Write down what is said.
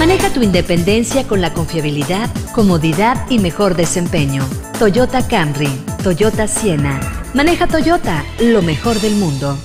Maneja tu independencia con la confiabilidad, comodidad y mejor desempeño. Toyota Camry, Toyota Siena. Maneja Toyota, lo mejor del mundo.